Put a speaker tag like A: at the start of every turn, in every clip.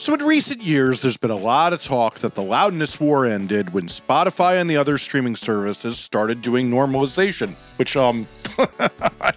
A: So, in recent years, there's been a lot of talk that the loudness war ended when Spotify and the other streaming services started doing normalization, which, um,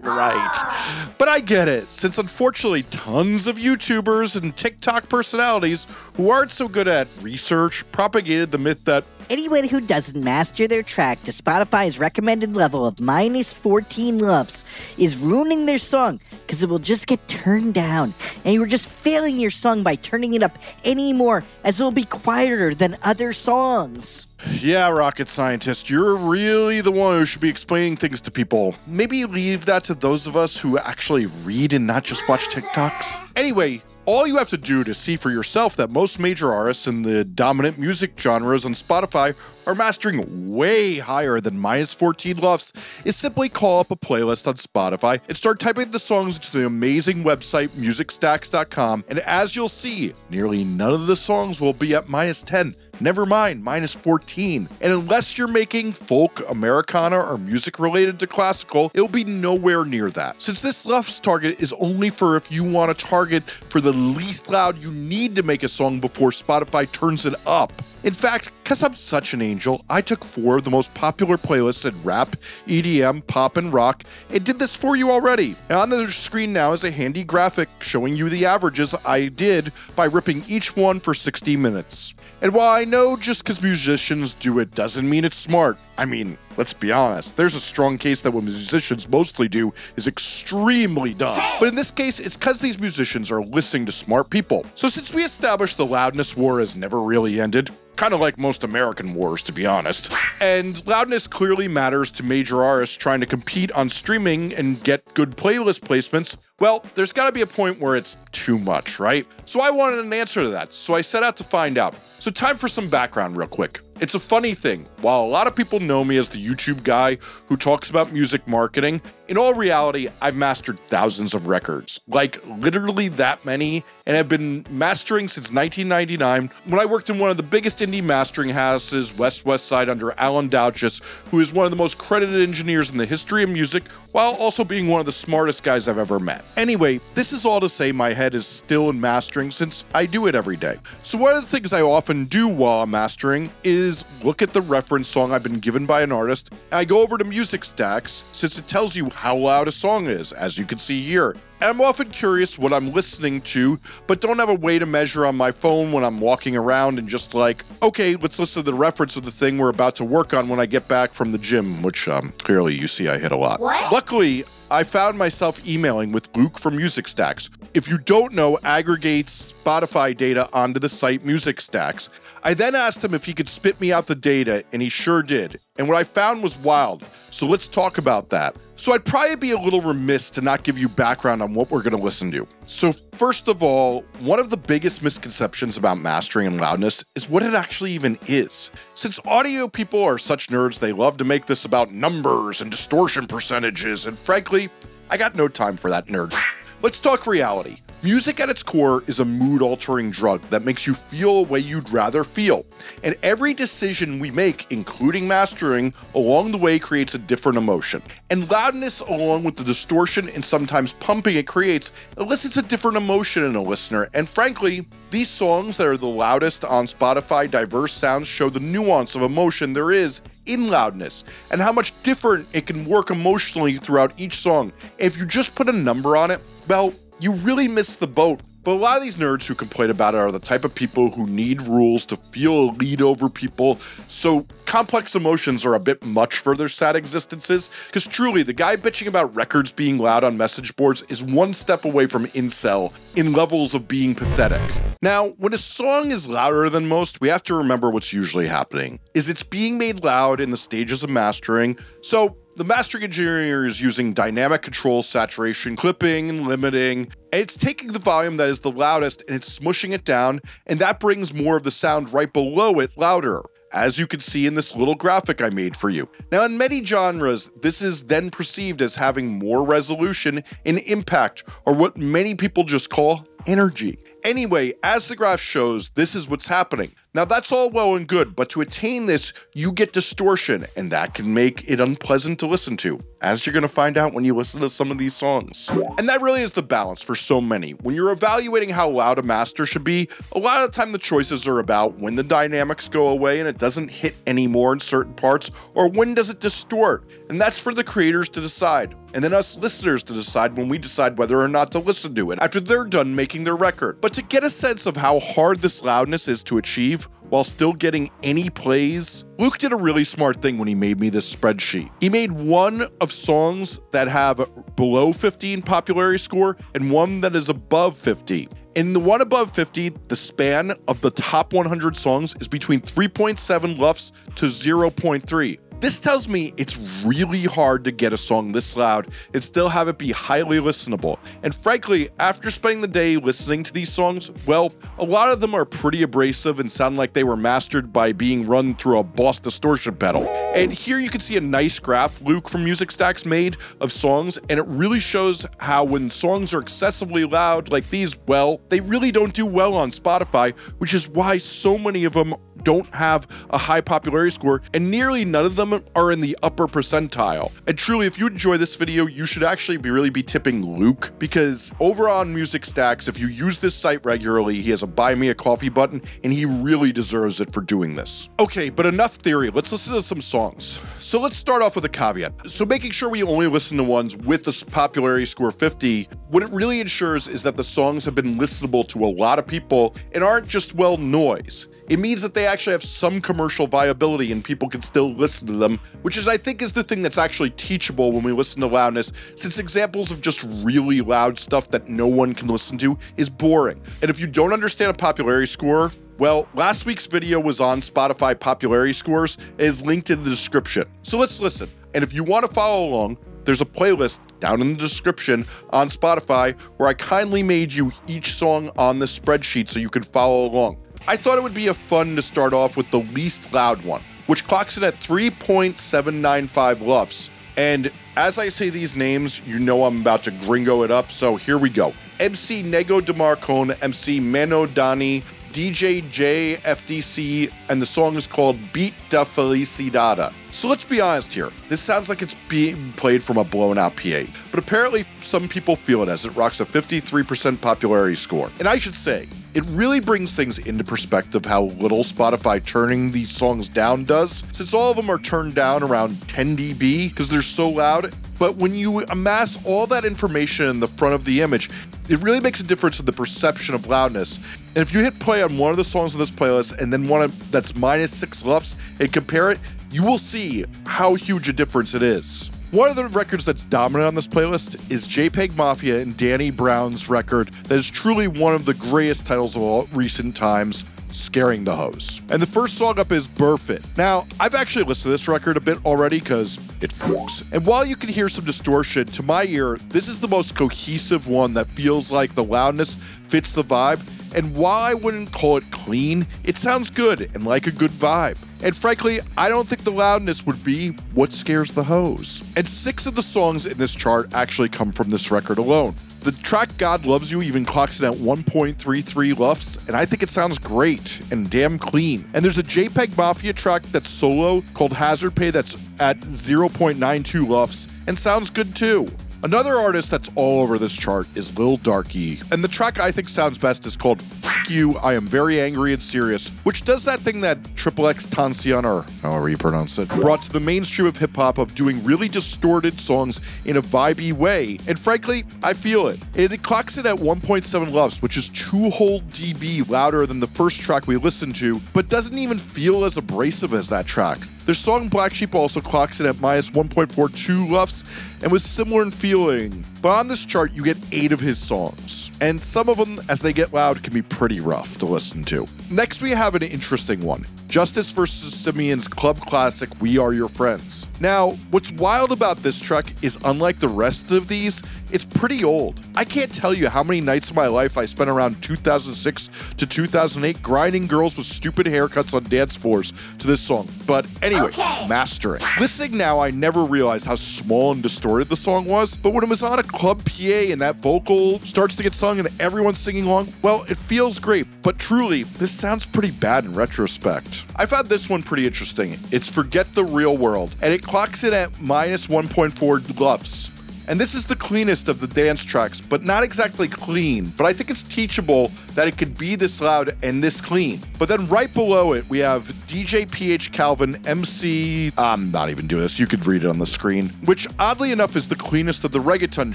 A: right. But I get it, since unfortunately tons of YouTubers and TikTok personalities who aren't so good at research propagated the myth that
B: Anyone who doesn't master their track to Spotify's recommended level of minus 14 LUFS is ruining their song because it will just get turned down. And you're just failing your song by turning it up any more as it will be quieter than other songs.
A: Yeah, rocket scientist, you're really the one who should be explaining things to people. Maybe leave that to those of us who actually read and not just watch TikToks. Anyway, all you have to do to see for yourself that most major artists in the dominant music genres on Spotify are mastering way higher than minus 14 LUFS is simply call up a playlist on Spotify and start typing the songs into the amazing website musicstax.com. And as you'll see, nearly none of the songs will be at minus 10. Never mind, minus 14. And unless you're making folk, Americana, or music related to classical, it'll be nowhere near that. Since this LUFS target is only for if you want a target for the least loud you need to make a song before Spotify turns it up. In fact, because I'm such an angel, I took four of the most popular playlists in rap, EDM, pop, and rock and did this for you already. And on the screen now is a handy graphic showing you the averages I did by ripping each one for 60 minutes. And while I know just because musicians do it doesn't mean it's smart, I mean, let's be honest, there's a strong case that what musicians mostly do is extremely dumb. But in this case, it's because these musicians are listening to smart people. So since we established the loudness war has never really ended, kind of like most American wars, to be honest. And loudness clearly matters to major artists trying to compete on streaming and get good playlist placements. Well, there's got to be a point where it's too much, right? So I wanted an answer to that, so I set out to find out. So, time for some background, real quick. It's a funny thing. While a lot of people know me as the YouTube guy who talks about music marketing, in all reality, I've mastered thousands of records. Like, literally that many, and have been mastering since 1999 when I worked in one of the biggest indie mastering houses, West West Side, under Alan Douches, who is one of the most credited engineers in the history of music, while also being one of the smartest guys I've ever met. Anyway, this is all to say my head is still in mastering since I do it every day. So, one of the things I often do while I'm mastering is look at the reference song I've been given by an artist, and I go over to MusicStax since it tells you how loud a song is, as you can see here. And I'm often curious what I'm listening to, but don't have a way to measure on my phone when I'm walking around and just like, okay, let's listen to the reference of the thing we're about to work on when I get back from the gym, which um, clearly you see I hit a lot.
B: What?
A: Luckily, I found myself emailing with Luke from MusicStax. If you don't know, aggregates Spotify data onto the site MusicStax. I then asked him if he could spit me out the data, and he sure did. And what I found was wild. So let's talk about that. So I'd probably be a little remiss to not give you background on what we're going to listen to. So, first of all, one of the biggest misconceptions about mastering and loudness is what it actually even is. Since audio people are such nerds, they love to make this about numbers and distortion percentages, and frankly, I got no time for that nerd. Let's talk reality. Music at its core is a mood altering drug that makes you feel a way you'd rather feel. And every decision we make, including mastering, along the way creates a different emotion. And loudness, along with the distortion and sometimes pumping it creates, elicits a different emotion in a listener. And frankly, these songs that are the loudest on Spotify diverse sounds show the nuance of emotion there is in loudness and how much different it can work emotionally throughout each song. If you just put a number on it, well, you really miss the boat. But a lot of these nerds who complain about it are the type of people who need rules to feel a lead over people. So complex emotions are a bit much for their sad existences. Because truly, the guy bitching about records being loud on message boards is one step away from incel in levels of being pathetic. Now, when a song is louder than most, we have to remember what's usually happening. Is it's being made loud in the stages of mastering. So the mastering engineer is using dynamic control, saturation, clipping, and limiting. And it's taking the volume that is the loudest and it's smushing it down, and that brings more of the sound right below it louder as you can see in this little graphic I made for you. Now, in many genres, this is then perceived as having more resolution and impact, or what many people just call energy. Anyway, as the graph shows, this is what's happening. Now, that's all well and good, but to attain this, you get distortion, and that can make it unpleasant to listen to, as you're going to find out when you listen to some of these songs. And that really is the balance for so many. When you're evaluating how loud a master should be, a lot of the time the choices are about when the dynamics go away and it doesn't hit anymore in certain parts, or when does it distort. And that's for the creators to decide and then us listeners to decide when we decide whether or not to listen to it after they're done making their record. But to get a sense of how hard this loudness is to achieve, while still getting any plays, Luke did a really smart thing when he made me this spreadsheet. He made one of songs that have below 15 popularity score and one that is above 50. In the one above 50, the span of the top 100 songs is between 3.7 LUFS to 0.3. This tells me it's really hard to get a song this loud and still have it be highly listenable. And frankly, after spending the day listening to these songs, well, a lot of them are pretty abrasive and sound like they were mastered by being run through a Boss distortion pedal. And here you can see a nice graph Luke from MusicStax made of songs, and it really shows how when songs are excessively loud like these, well, they really don't do well on Spotify, which is why so many of them don't have a high popularity score, and nearly none of them are in the upper percentile. And truly, if you enjoy this video, you should actually be really be tipping Luke, because over on MusicStax, if you use this site regularly, he has a buy me a coffee button, and he really deserves it for doing this. Okay, but enough theory, let's listen to some songs. So let's start off with a caveat. So making sure we only listen to ones with the popularity score 50, what it really ensures is that the songs have been listenable to a lot of people and aren't just, well, noise it means that they actually have some commercial viability and people can still listen to them, which is, I think, is the thing that's actually teachable when we listen to loudness, since examples of just really loud stuff that no one can listen to is boring. And if you don't understand a popularity score, well, last week's video was on Spotify popularity scores. is linked in the description. So let's listen. And if you want to follow along, there's a playlist down in the description on Spotify where I kindly made you each song on the spreadsheet so you can follow along. I thought it would be a fun to start off with the least loud one, which clocks in at 3.795 LUFS. And as I say these names, you know I'm about to gringo it up, so here we go. MC Nego De Demarcone, MC Mano Dani, DJ J FDC, and the song is called Beat da Felicidada. So let's be honest here. This sounds like it's being played from a blown out PA, but apparently some people feel it as it rocks a 53% popularity score. And I should say, it really brings things into perspective how little Spotify turning these songs down does, since all of them are turned down around 10 dB because they're so loud. But when you amass all that information in the front of the image, it really makes a difference in the perception of loudness. And if you hit play on one of the songs in this playlist and then one that's minus six LUFS and compare it, you will see how huge a difference it is. One of the records that's dominant on this playlist is JPEG Mafia and Danny Brown's record that is truly one of the greatest titles of all recent times, Scaring the Hoes. And the first song up is Burfict. Now, I've actually listened to this record a bit already because it fucks. And while you can hear some distortion, to my ear, this is the most cohesive one that feels like the loudness fits the vibe and while I wouldn't call it clean, it sounds good and like a good vibe. And frankly, I don't think the loudness would be what scares the hoes. And six of the songs in this chart actually come from this record alone. The track God Loves You even clocks in at 1.33 LUFS, and I think it sounds great and damn clean. And there's a JPEG Mafia track that's solo called Hazard Pay that's at 0.92 LUFS and sounds good too. Another artist that's all over this chart is Lil Darkie, and the track I think sounds best is called Fuck You, I Am Very Angry and Serious, which does that thing that Triple X Tancion, or however you pronounce it, brought to the mainstream of hip hop of doing really distorted songs in a vibey way. And frankly, I feel it. It clocks it at 1.7 LUFS, which is two whole dB louder than the first track we listened to, but doesn't even feel as abrasive as that track. Their song Black Sheep also clocks in at minus 1.42 LUFS and was similar in feeling. But on this chart, you get eight of his songs. And some of them, as they get loud, can be pretty rough to listen to. Next, we have an interesting one. Justice vs. Simian's club classic We Are Your Friends. Now, what's wild about this track is unlike the rest of these, it's pretty old. I can't tell you how many nights of my life I spent around 2006 to 2008 grinding girls with stupid haircuts on dance floors to this song. But anyway,
C: Okay.
A: master it. Listening now, I never realized how small and distorted the song was, but when it was on a club PA and that vocal starts to get sung and everyone's singing along, well, it feels great. But truly, this sounds pretty bad in retrospect. I found this one pretty interesting. It's Forget the Real World, and it clocks it at minus 1.4 LUFS. And this is the cleanest of the dance tracks, but not exactly clean. But I think it's teachable that it could be this loud and this clean. But then right below it, we have DJ PH Calvin, MC. I'm not even doing this, you could read it on the screen, which oddly enough is the cleanest of the reggaeton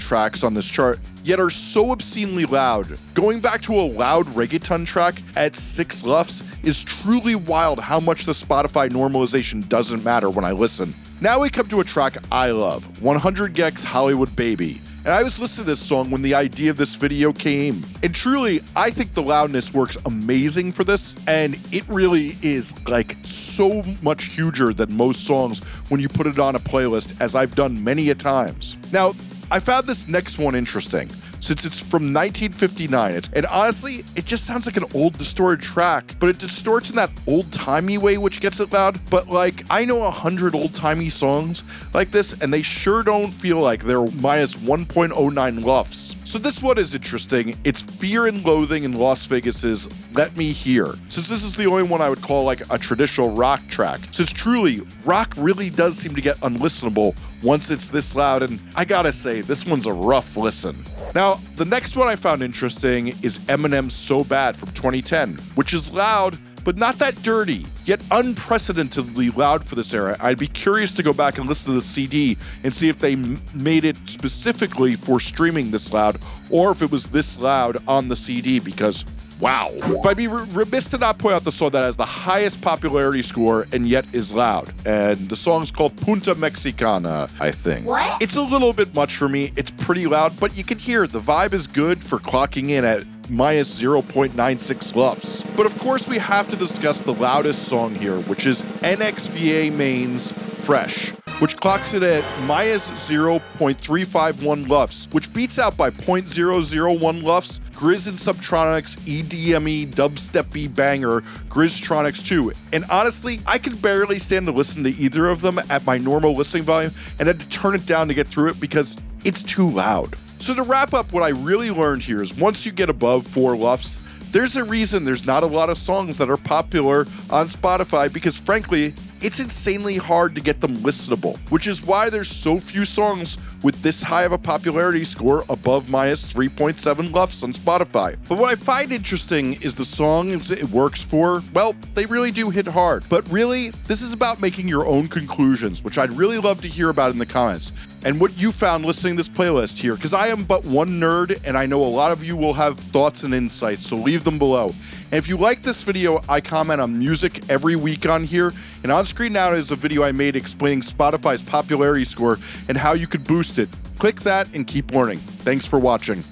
A: tracks on this chart, yet are so obscenely loud. Going back to a loud reggaeton track at 6 LUFS is truly wild how much the Spotify normalization doesn't matter when I listen. Now we come to a track I love 100 gecs Hollywood Baby. And I was listening to this song when the idea of this video came. And truly, I think the loudness works amazing for this. And it really is like so much huger than most songs when you put it on a playlist, as I've done many a times. Now, I found this next one interesting since it's from 1959. It's, and honestly, it just sounds like an old distorted track, but it distorts in that old timey way, which gets it loud. But like, I know a hundred old timey songs like this, and they sure don't feel like they're minus 1.09 LUFS. So this one is interesting. It's Fear and Loathing in Las Vegas's Let Me Hear. Since this is the only one I would call like a traditional rock track. Since truly, rock really does seem to get unlistenable once it's this loud, and I gotta say, this one's a rough listen. Now, the next one I found interesting is Eminem's So Bad from 2010, which is loud, but not that dirty, yet unprecedentedly loud for this era. I'd be curious to go back and listen to the CD and see if they made it specifically for streaming this loud, or if it was this loud on the CD, because wow. But I'd be remiss to not point out the song that has the highest popularity score and yet is loud. And the song's called Punta Mexicana, I think.
C: What?
A: It's a little bit much for me. It's pretty loud, but you can hear the vibe is good for clocking in at minus 0.96 LUFS. But of course, we have to discuss the loudest song here, which is NXVA Main's Fresh, which clocks it at minus 0.351 LUFS, which beats out by 0.001 LUFS GRiZ and Subtronics EDME dubsteppy banger Griztronics 2. And honestly, I can barely stand to listen to either of them at my normal listening volume and had to turn it down to get through it because it's too loud. So to wrap up, what I really learned here is once you get above four LUFS, there's a reason there's not a lot of songs that are popular on Spotify because, frankly, it's insanely hard to get them listenable, which is why there's so few songs with this high of a popularity score above minus 3.7 LUFS on Spotify. But what I find interesting is the songs it works for, well, they really do hit hard. But really, this is about making your own conclusions, which I'd really love to hear about in the comments. And what you found listening this playlist here, because I am but one nerd, and I know a lot of you will have thoughts and insights, so leave them below. And if you like this video, I comment on music every week on here. And on screen now is a video I made explaining Spotify's popularity score and how you could boost it. Click that and keep learning. Thanks for watching.